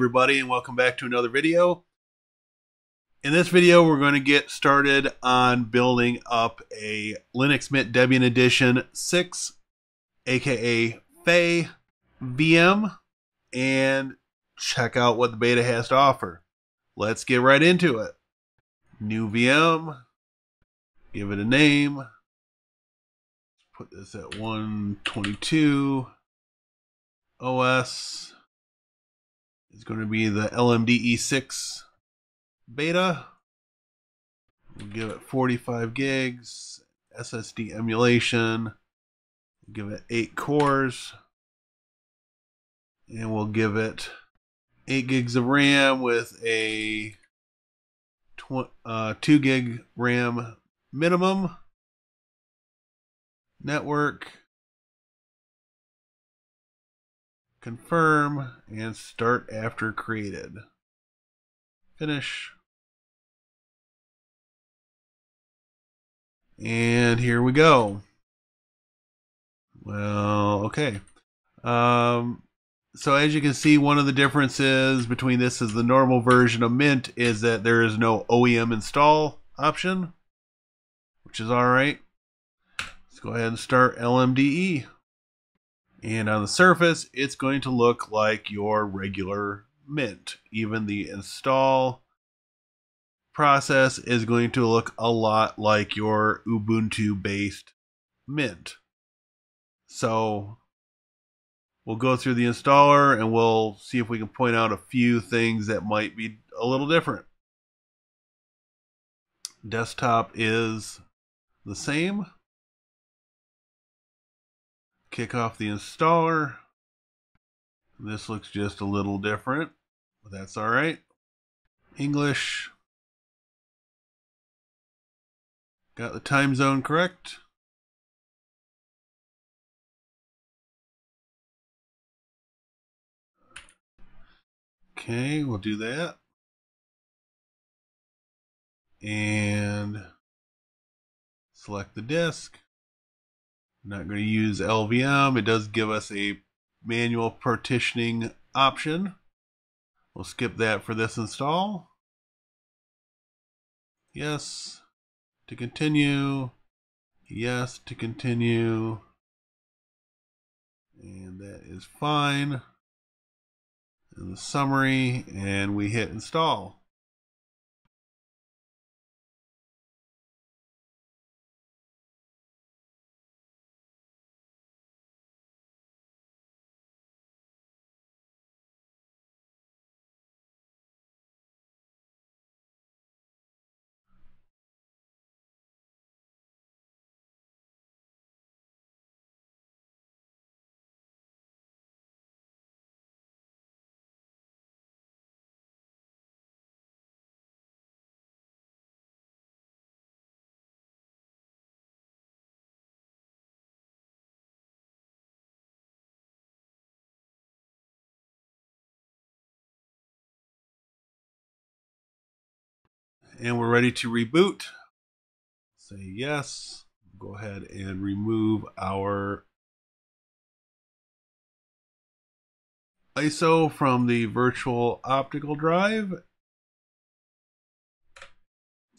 everybody and welcome back to another video. In this video we're going to get started on building up a Linux Mint Debian Edition 6 aka Faye VM and check out what the beta has to offer. Let's get right into it. New VM, give it a name, put this at 122 OS is going to be the LMDE6 beta. We'll give it 45 gigs, SSD emulation, we'll give it 8 cores, and we'll give it 8 gigs of RAM with a tw- uh, 2 gig RAM minimum. Network confirm and start after created. Finish. And here we go. Well okay. Um so as you can see one of the differences between this is the normal version of mint is that there is no OEM install option which is all right. Let's go ahead and start LMDE and on the surface it's going to look like your regular mint. Even the install process is going to look a lot like your ubuntu based mint. So we'll go through the installer and we'll see if we can point out a few things that might be a little different. Desktop is the same kick off the installer. This looks just a little different, but that's all right. English. Got the time zone correct. Okay, we'll do that. And select the disk. Not going to use LVM. It does give us a manual partitioning option. We'll skip that for this install. Yes to continue. Yes to continue. And that is fine. And the summary, and we hit install. And we're ready to reboot. Say yes. Go ahead and remove our ISO from the virtual optical drive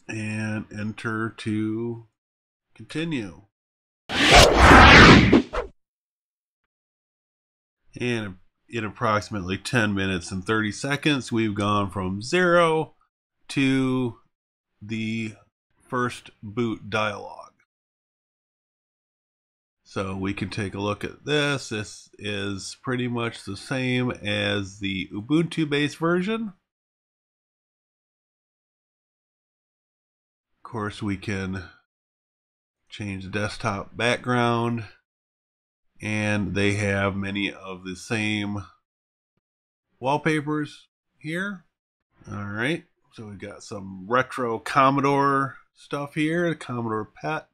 and enter to continue. And in approximately 10 minutes and 30 seconds, we've gone from zero to the first boot dialog. So we can take a look at this. This is pretty much the same as the Ubuntu based version. Of course, we can change the desktop background and they have many of the same wallpapers here. All right. So we got some retro Commodore stuff here. Commodore PET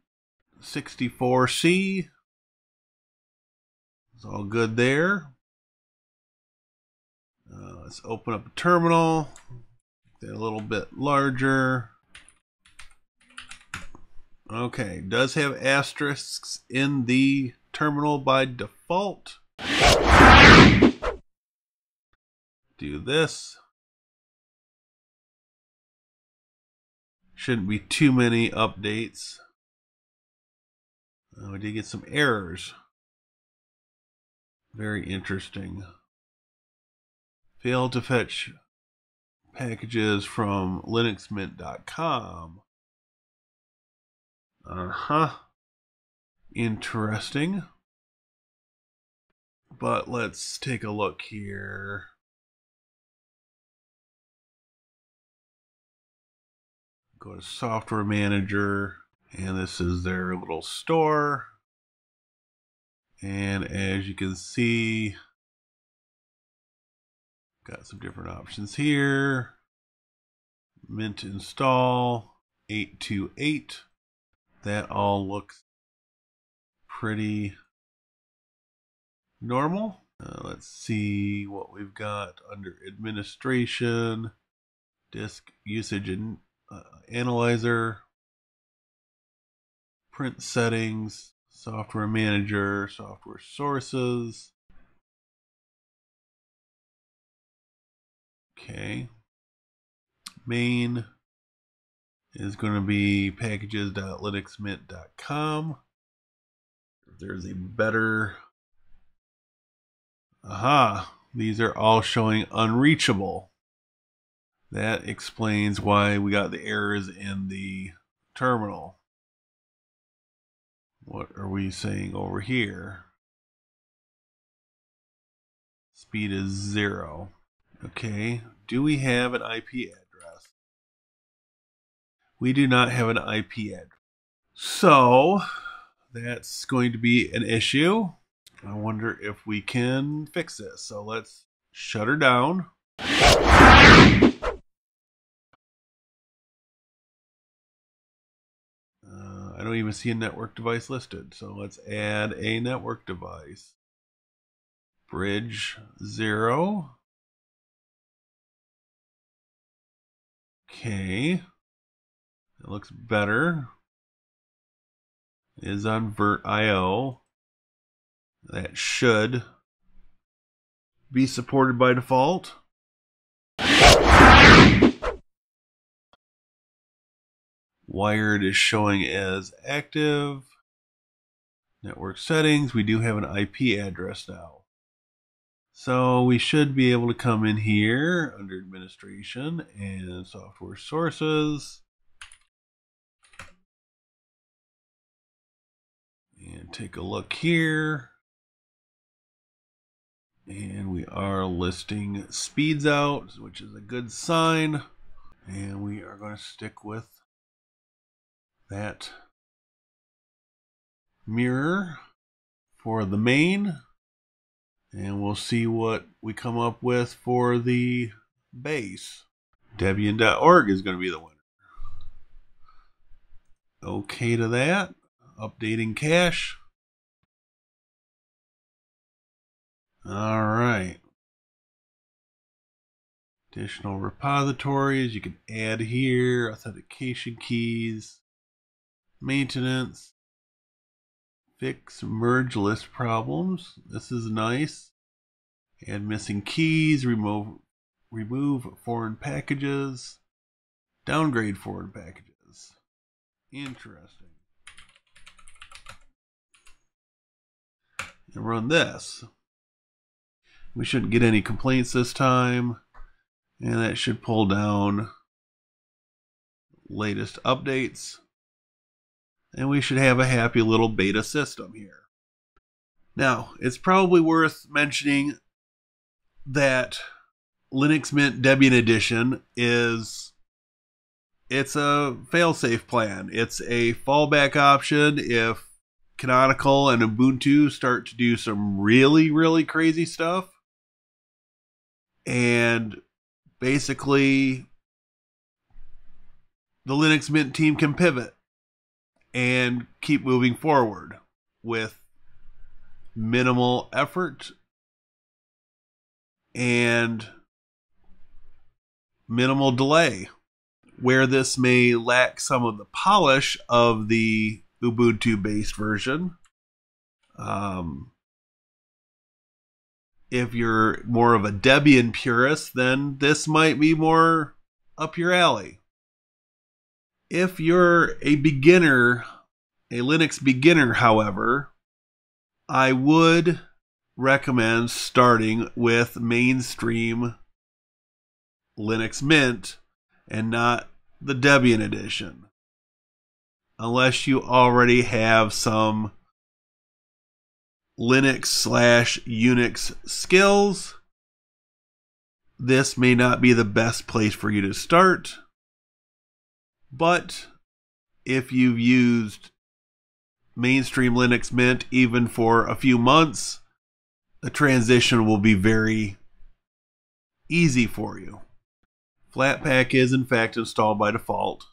64C. It's all good there. Uh, let's open up a terminal. Get a little bit larger. Okay, does have asterisks in the terminal by default. do this. Shouldn't be too many updates. Uh, we did get some errors. Very interesting. Failed to fetch packages from linuxmint.com. Uh-huh. Interesting. But let's take a look here. Go to Software Manager, and this is their little store. And as you can see, got some different options here. Mint install 828. That all looks pretty normal. Uh, let's see what we've got under administration, disk usage and uh, analyzer, print settings, software manager, software sources. Okay. Main is going to be packages.linuxmint.com. There's a better Aha, these are all showing unreachable. That explains why we got the errors in the terminal. What are we saying over here? Speed is zero. Okay, do we have an IP address? We do not have an IP address. So, that's going to be an issue. I wonder if we can fix this. So let's shut her down. I don't even see a network device listed. So let's add a network device. Bridge 0. Okay. It looks better. Is on VirtIO that should be supported by default. Wired is showing as active. Network settings, we do have an IP address now. So we should be able to come in here under administration and software sources. And take a look here. And we are listing speeds out, which is a good sign. And we are going to stick with that mirror for the main. And we'll see what we come up with for the base. Debian.org is going to be the winner. Okay to that. Updating cache. All right. Additional repositories you can add here, authentication keys, maintenance, fix merge list problems. This is nice. Add missing keys, remove remove foreign packages, downgrade foreign packages. Interesting. And run this. We shouldn't get any complaints this time. And that should pull down latest updates. And we should have a happy little beta system here. Now, it's probably worth mentioning that Linux Mint Debian Edition is it's a failsafe plan. It's a fallback option if Canonical and Ubuntu start to do some really, really crazy stuff and basically the Linux Mint team can pivot and keep moving forward with minimal effort and minimal delay. Where this may lack some of the polish of the Ubuntu based version, um, if you're more of a Debian purist, then this might be more up your alley. If you're a beginner, a Linux beginner, however, I would recommend starting with mainstream Linux Mint and not the Debian edition. Unless you already have some Linux slash Unix skills, this may not be the best place for you to start. But if you've used mainstream Linux Mint even for a few months, the transition will be very easy for you. Flatpak is in fact installed by default.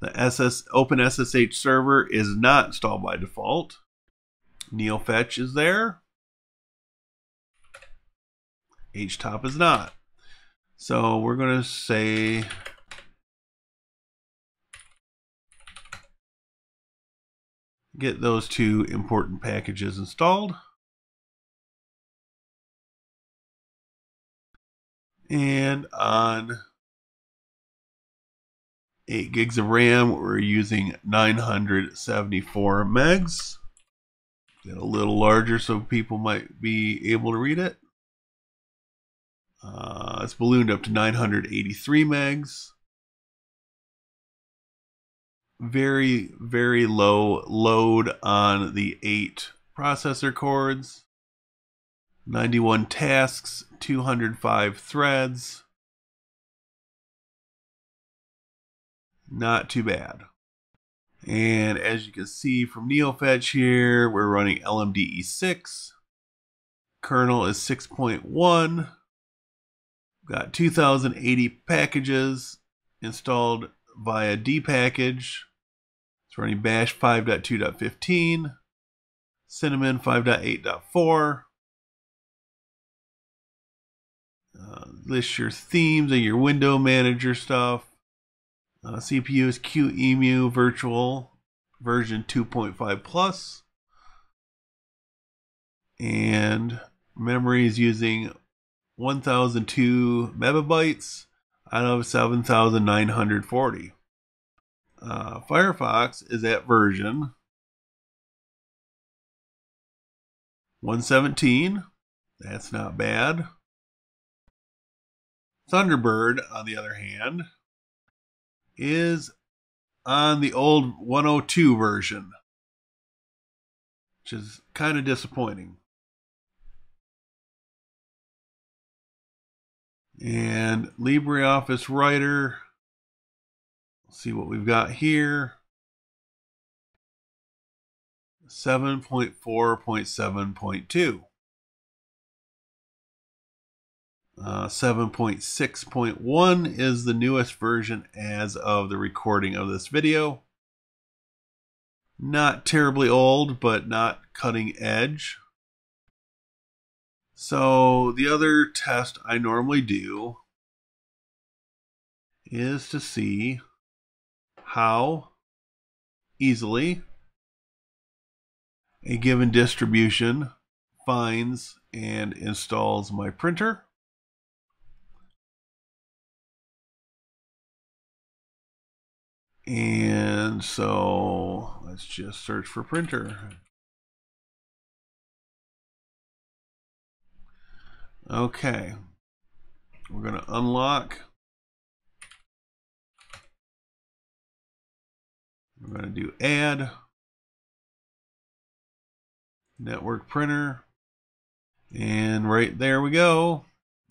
The SS OpenSSH server is not installed by default. NeoFetch is there. HTOP is not. So we're going to say get those two important packages installed. And on 8 gigs of RAM, we're using 974 megs. Get a little larger so people might be able to read it. Uh, it's ballooned up to 983 megs. Very, very low load on the 8 processor cores. 91 tasks, 205 threads. Not too bad. And as you can see from NeoFetch here, we're running LMDE6. Kernel is 6.1. Got 2080 packages installed via D package. It's running Bash 5.2.15, Cinnamon 5.8.4. Uh, list your themes and your window manager stuff. Uh, CPU is QEMU Virtual version 2.5 plus. And memory is using 1002 megabytes out of 7940. Uh, Firefox is at version 117. That's not bad. Thunderbird, on the other hand, is on the old 102 version, which is kind of disappointing. And LibreOffice Writer, let's see what we've got here. 7.4.7.2. Uh, 7.6.1 is the newest version as of the recording of this video. Not terribly old, but not cutting edge. So the other test I normally do is to see how easily a given distribution finds and installs my printer. And so let's just search for printer. Okay. We're going to unlock. We're going to do add. Network printer. And right there we go.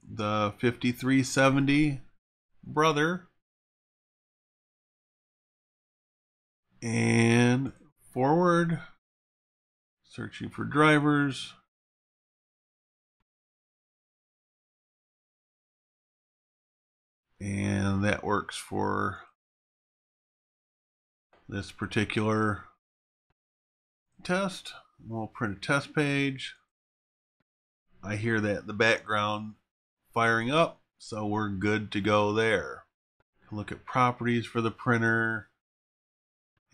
The 5370 brother. and forward, searching for drivers. And that works for this particular test. We'll print a test page. I hear that the background firing up, so we're good to go there. Look at properties for the printer.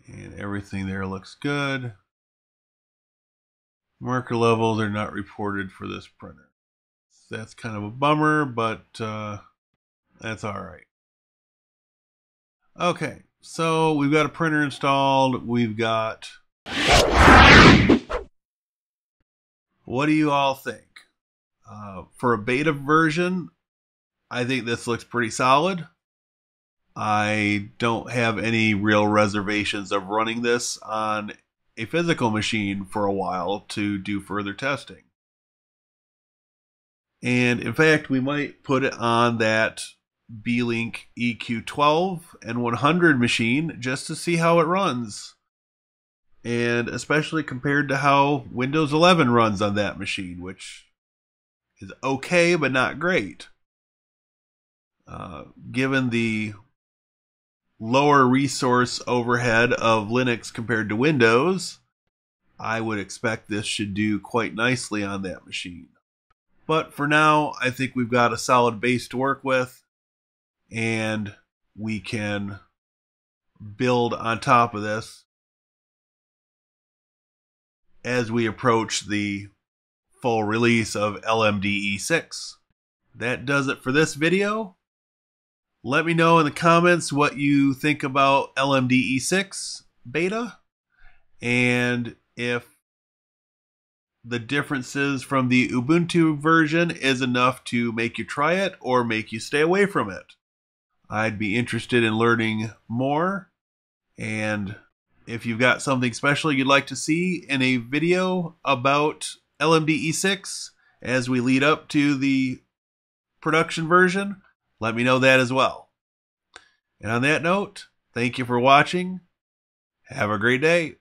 And everything there looks good. Marker levels are not reported for this printer. That's kind of a bummer, but uh, that's all right. Okay, so we've got a printer installed. We've got. What do you all think? Uh, for a beta version, I think this looks pretty solid. I don't have any real reservations of running this on a physical machine for a while to do further testing. And in fact, we might put it on that Beelink EQ12 N100 machine just to see how it runs. And especially compared to how Windows 11 runs on that machine, which is okay but not great. Uh, given the lower resource overhead of Linux compared to Windows, I would expect this should do quite nicely on that machine. But for now, I think we've got a solid base to work with, and we can build on top of this as we approach the full release of LMDE 6. That does it for this video. Let me know in the comments what you think about LMDE 6 beta and if the differences from the Ubuntu version is enough to make you try it or make you stay away from it. I'd be interested in learning more and if you've got something special you'd like to see in a video about LMDE 6 as we lead up to the production version, let me know that as well. And on that note, thank you for watching. Have a great day.